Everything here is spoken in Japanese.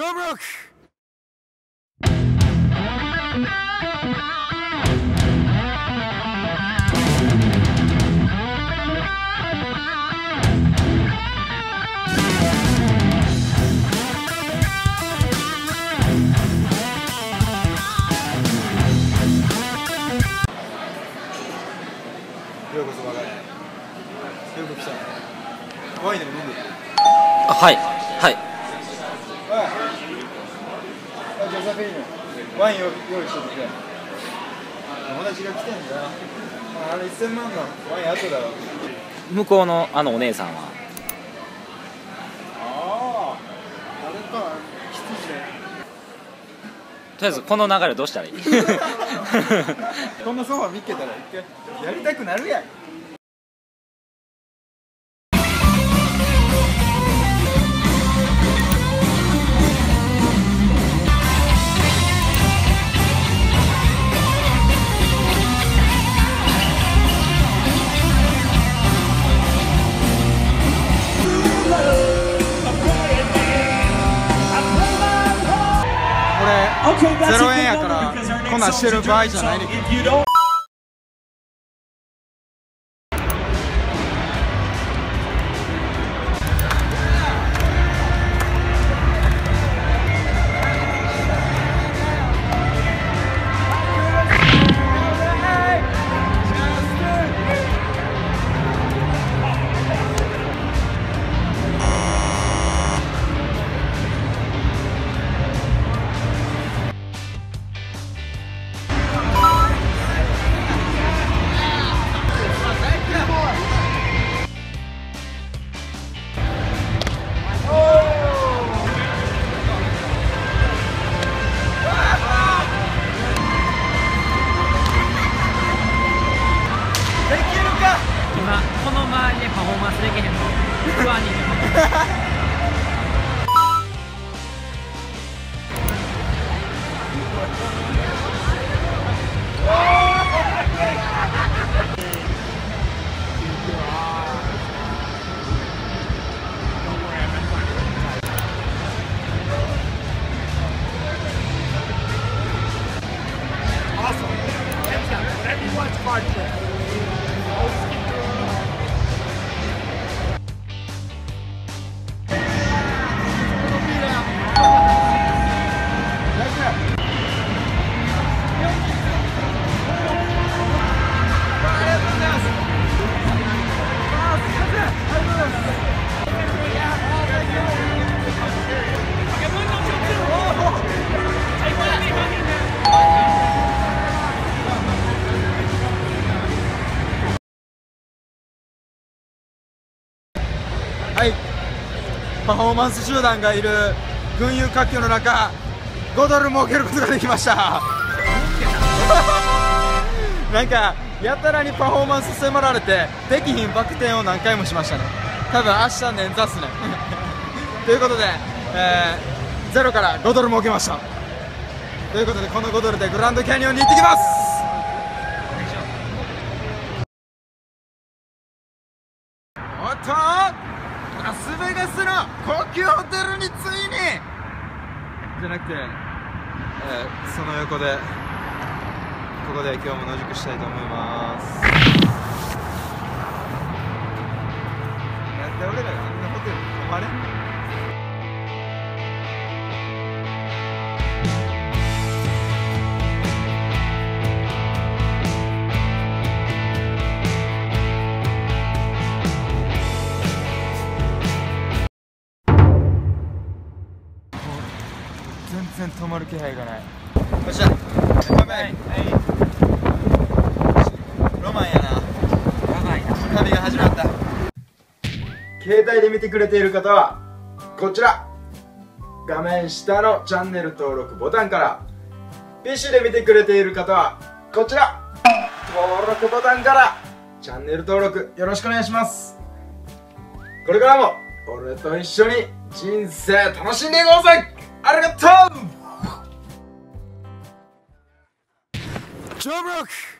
Tobruk! ようこそ我が家へ。よく来たワインでも飲んでる？あはい。はいおいジョセフィーヌワイン用用意してて。くれ友達が来てんだよ。あれ1000万のワイン後だろ向こうのあのお姉さんは。あああれか羊ねとりあえずこの流れどうしたらいい？こんなソファー見っけたら一回やりたくなるやん0円やからこんなんしてる場合じゃないねこの周りでパフォーマンスできへんの不安にはい。パフォーマンス集団がいる群雄割拠の中5ドル儲けることができました。なんかやたらにパフォーマンス迫られてできひんバク転を何回もしましたね。多分明日捻挫っすね。ということで、えー、ゼロから5ドル儲けました。ということでこの5ドルでグランドキャニオンに行ってきます。おっと！ベガスの高級ホテルについに。じゃなくて、えーその横でここで今日も野宿したいと思います。なんで俺らがあんなホテル泊まれんの。全然止まる気配がない。よっしゃ。乾杯、ロマンやな。やばいな。旅が始まった。携帯で見てくれている方はこちら。画面下のチャンネル登録ボタンから PC で見てくれている方はこちら。登録ボタンからチャンネル登録よろしくお願いします。これからも俺と一緒に人生楽しんでいこうぜありがとう Joe Brook!